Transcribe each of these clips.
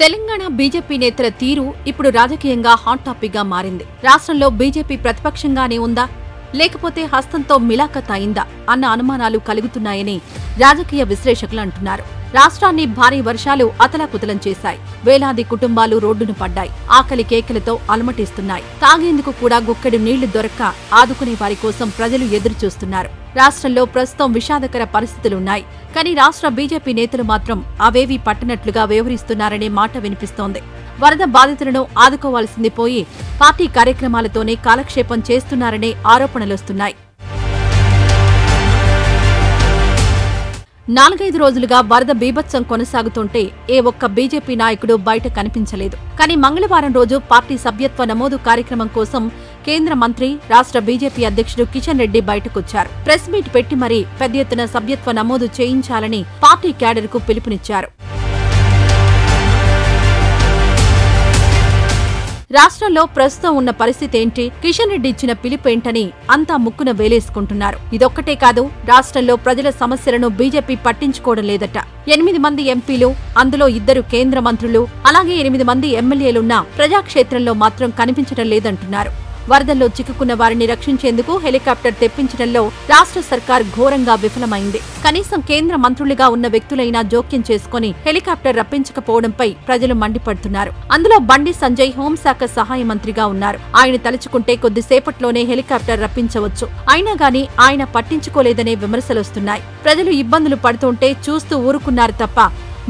Telangana BJP నేతల తీరు ఇప్పుడు రాజకీయంగా హాట్ టాపిక్గా మారింది. రాష్ట్రంలో బీజేపీ ప్రతిపక్షంగానే ఉందా? లేకపోతే హస్తంతో మిలాఖత్ అయిందా అన్న అనుమానాలు కలుగుతున్నాయని రాజకీయ విశ్లేషకులు అంటున్నారు. రాష్ట్రాన్ని భారీ వర్షాలు అతలాకుతలం చేశాయి. వేలాది కుటుంబాలు రోడ్డును పడ్డాయి. ఆకలి కేకలతో అలమటిస్తున్నాయి. తాగేందుకు కూడా గుక్కెడు నీళ్ళు దొరక్క ఆదుకునే వారి కోసం ప్రజలు ఎదురుచూస్తున్నారు. రాష్ట్రంలో ప్రస్తుతం విషాదకర పరిస్థితులున్నాయి. కానీ రాష్ట్ర బీజేపీ నేతలు మాత్రం అవేవీ పట్టనట్లుగా వ్యవహరిస్తున్నారనే మాట వినిపిస్తోంది. వరద బాధితులను ఆదుకోవాల్సింది పోయి పార్టీ కార్యక్రమాలతోనే కాలక్షేపం చేస్తున్నారనే ఆరోపణలొస్తున్నాయి. నాలుగైదు రోజులుగా వరద బీభత్సం కొనసాగుతుంటే ఏ ఒక్క బీజేపీ నాయకుడు బయట కనిపించలేదు. కానీ మంగళవారం రోజు పార్టీ సభ్యత్వ నమోదు కార్యక్రమం కోసం కేంద్ర మంత్రి రాష్ట్ర బీజేపీ అధ్యక్షుడు కిషన్ రెడ్డి బయటకొచ్చారు. ప్రెస్ మీట్ పెట్టి మరీ పెద్ద ఎత్తున సభ్యత్వ నమోదు చేయించాలని పార్టీ క్యాడర్కు పిలుపునిచ్చారు. రాష్ట్రంలో ప్రస్తుతం ఉన్న పరిస్థితి ఏంటి? కిషన్ రెడ్డి ఇచ్చిన పిలుపేంటని అంతా ముక్కున వేలేసుకుంటున్నారు. ఇదొక్కటే కాదు రాష్ట్రంలో ప్రజల సమస్యలను బీజేపీ పట్టించుకోవడం లేదట. ఎనిమిది మంది ఎంపీలు అందులో ఇద్దరు కేంద్ర మంత్రులు అలాగే ఎనిమిది మంది ఎమ్మెల్యేలున్నా ప్రజాక్షేత్రంలో మాత్రం కనిపించడం లేదంటున్నారు. వరదల్లో చిక్కుకున్న వారిని రక్షించేందుకు హెలికాప్టర్ తెప్పించడంలో రాష్ట్ర సర్కార్ ఘోరంగా విఫలమైంది. కనీసం కేంద్ర మంత్రులుగా ఉన్న వ్యక్తులైనా జోక్యం చేసుకుని హెలికాప్టర్ రప్పించకపోవడంపై ప్రజలు మండిపడుతున్నారు. అందులో బండి సంజయ్ హోంశాఖ సహాయ మంత్రిగా ఉన్నారు. ఆయన తలుచుకుంటే కొద్దిసేపట్లోనే హెలికాప్టర్ రప్పించవచ్చు. అయినా గాని ఆయన పట్టించుకోలేదనే విమర్శలొస్తున్నాయి ప్రజలు ఇబ్బందులు పడుతుంటే చూస్తూ ఊరుకున్నారు తప్ప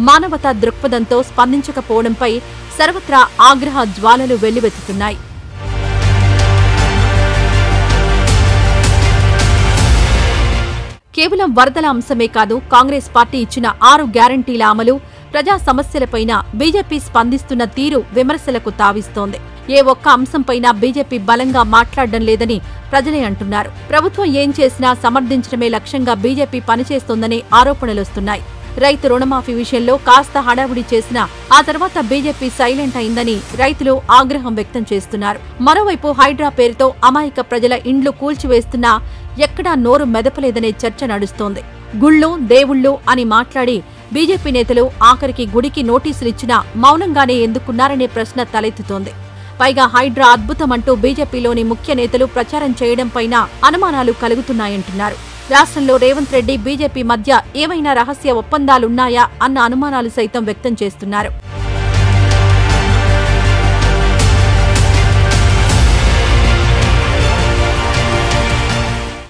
మానవతా దృక్పథంతో స్పందించకపోవడంపై సర్వత్రా ఆగ్రహ జ్వాలలు వెల్లువెత్తుతున్నాయి. కేవలం వరదల అంశమే కాదు కాంగ్రెస్ పార్టీ ఇచ్చిన ఆరు గ్యారంటీల అమలు ప్రజా సమస్యలపైన బీజేపీ స్పందిస్తున్న తీరు విమర్శలకు తావిస్తోంది. ఏ ఒక్క అంశంపైనా బీజేపీ బలంగా మాట్లాడడం లేదని ప్రజలే అంటున్నారు. ప్రభుత్వం ఏం చేసినా సమర్థించడమే లక్ష్యంగా బీజేపీ పనిచేస్తోందనే ఆరోపణలొస్తున్నాయి రైతు రుణమాఫీ విషయంలో కాస్త హడావుడి చేసినా ఆ తర్వాత బీజేపీ సైలెంట్ అయిందని రైతులు ఆగ్రహం వ్యక్తం చేస్తున్నారు. మరోవైపు హైడ్రా పేరుతో అమాయక ప్రజల ఇండ్లు కూల్చివేస్తున్నా ఎక్కడా నోరు మెదపలేదనే చర్చ నడుస్తోంది. గుళ్ళు దేవుళ్ళు అని మాట్లాడి బీజేపీ నేతలు ఆఖరికి గుడికి నోటీసులిచ్చినా మౌనంగానే ఎందుకున్నారనే ప్రశ్న తలెత్తుతోంది. పైగా హైడ్రా అద్భుతమంటూ బీజేపీలోని ముఖ్య నేతలు ప్రచారం చేయడంపైన అనుమానాలు కలుగుతున్నాయంటున్నారు. రాష్ట్రంలో రేవంత్ రెడ్డి బీజేపీ మధ్య ఏవైనా రహస్య ఒప్పందాలున్నాయా అన్న అనుమానాలు సైతం వ్యక్తం చేస్తున్నారు.